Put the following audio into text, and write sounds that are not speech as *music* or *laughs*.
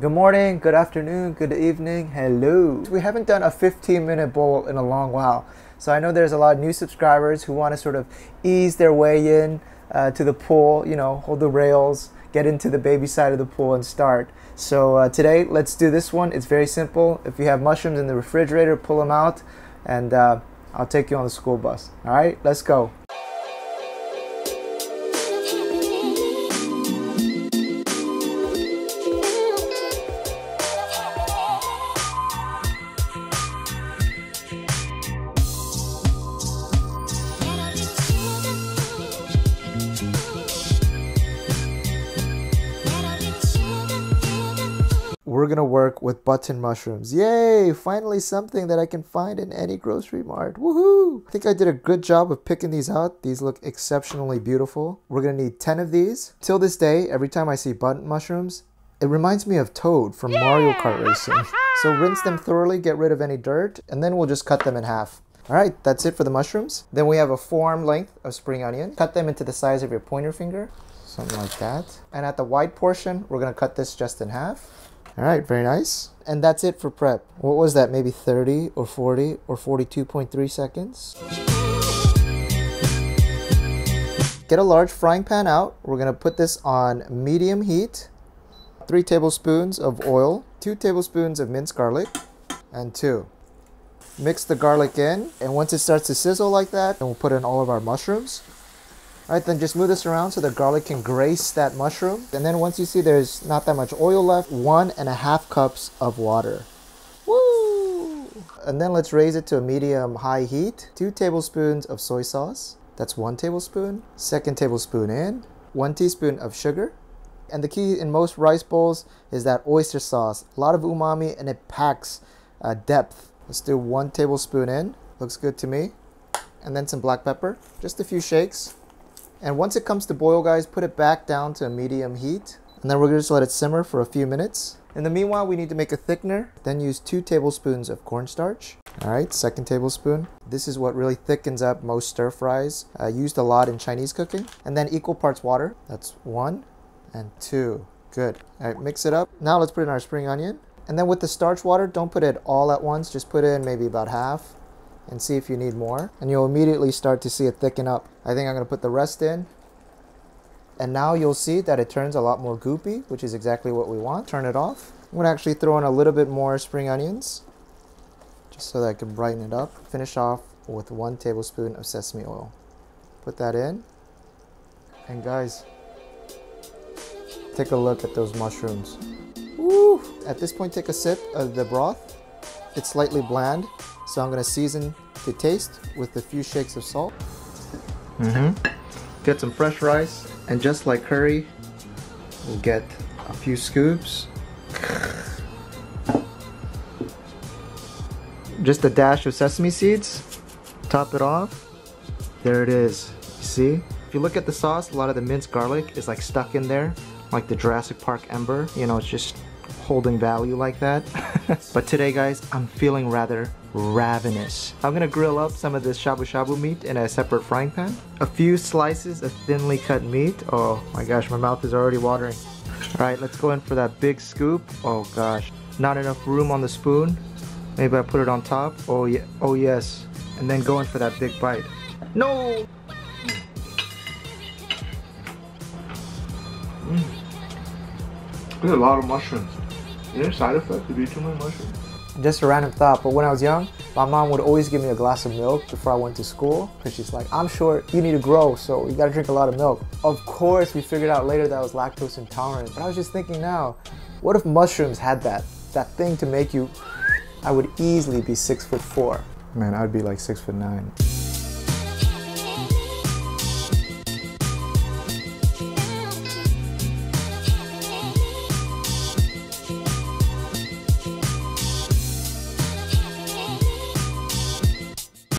Good morning, good afternoon, good evening, hello. We haven't done a 15 minute bowl in a long while. So I know there's a lot of new subscribers who want to sort of ease their way in uh, to the pool, you know, hold the rails, get into the baby side of the pool and start. So uh, today, let's do this one. It's very simple. If you have mushrooms in the refrigerator, pull them out and uh, I'll take you on the school bus. All right, let's go. We're gonna work with button mushrooms. Yay! Finally something that I can find in any grocery mart. Woohoo! I think I did a good job of picking these out. These look exceptionally beautiful. We're gonna need 10 of these. Till this day, every time I see button mushrooms, it reminds me of Toad from yeah! Mario Kart Racing. *laughs* So rinse them thoroughly, get rid of any dirt, and then we'll just cut them in half. Alright, that's it for the mushrooms. Then we have a forearm length of spring onion. Cut them into the size of your pointer finger. Something like that. And at the wide portion, we're gonna cut this just in half. All right, very nice. And that's it for prep. What was that, maybe 30 or 40 or 42.3 seconds? Get a large frying pan out. We're gonna put this on medium heat. Three tablespoons of oil, two tablespoons of minced garlic, and two. Mix the garlic in, and once it starts to sizzle like that, then we'll put in all of our mushrooms. Alright, then just move this around so the garlic can grace that mushroom. And then once you see there's not that much oil left, one and a half cups of water. Woo! And then let's raise it to a medium high heat. Two tablespoons of soy sauce. That's one tablespoon. Second tablespoon in. One teaspoon of sugar. And the key in most rice bowls is that oyster sauce. A lot of umami and it packs uh, depth. Let's do one tablespoon in. Looks good to me. And then some black pepper. Just a few shakes. And once it comes to boil, guys, put it back down to a medium heat. And then we're to just let it simmer for a few minutes. In the meanwhile, we need to make a thickener. Then use two tablespoons of cornstarch. All right, second tablespoon. This is what really thickens up most stir fries. Uh, used a lot in Chinese cooking. And then equal parts water. That's one and two. Good. All right, mix it up. Now let's put in our spring onion. And then with the starch water, don't put it all at once. Just put in maybe about half and see if you need more. And you'll immediately start to see it thicken up. I think I'm to put the rest in. And now you'll see that it turns a lot more goopy, which is exactly what we want. Turn it off. I'm to actually throw in a little bit more spring onions, just so that I can brighten it up. Finish off with one tablespoon of sesame oil. Put that in. And guys, take a look at those mushrooms. Woo! At this point, take a sip of the broth. It's slightly bland, so I'm gonna season to taste with a few shakes of salt. Mm-hmm. Get some fresh rice, and just like curry, we'll get a few scoops. Just a dash of sesame seeds. Top it off. There it is. You see? If you look at the sauce, a lot of the minced garlic is like stuck in there, like the Jurassic Park ember. You know, it's just holding value like that. *laughs* but today, guys, I'm feeling rather ravenous. I'm gonna grill up some of this shabu shabu meat in a separate frying pan. A few slices of thinly cut meat. Oh my gosh, my mouth is already watering. All right, let's go in for that big scoop. Oh gosh, not enough room on the spoon. Maybe I put it on top. Oh yeah, oh yes. And then go in for that big bite. No! Mm. There's a lot of mushrooms. Any side effect if you eat too much mushrooms? just a random thought, but when I was young, my mom would always give me a glass of milk before I went to school because she's like, I'm sure you need to grow, so you gotta drink a lot of milk. Of course, we figured out later that I was lactose intolerant, but I was just thinking now, what if mushrooms had that? That thing to make you, I would easily be six foot four. Man, I'd be like six foot nine.